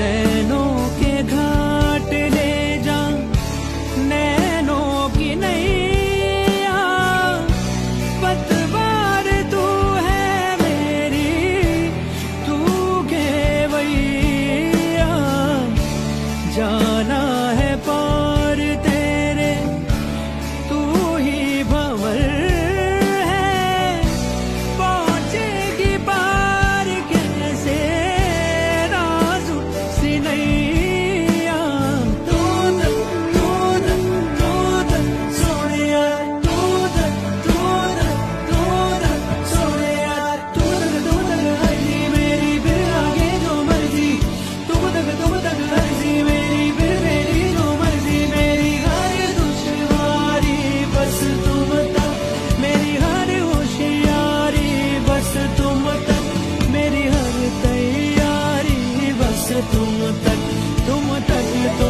veneno. 多么的多么的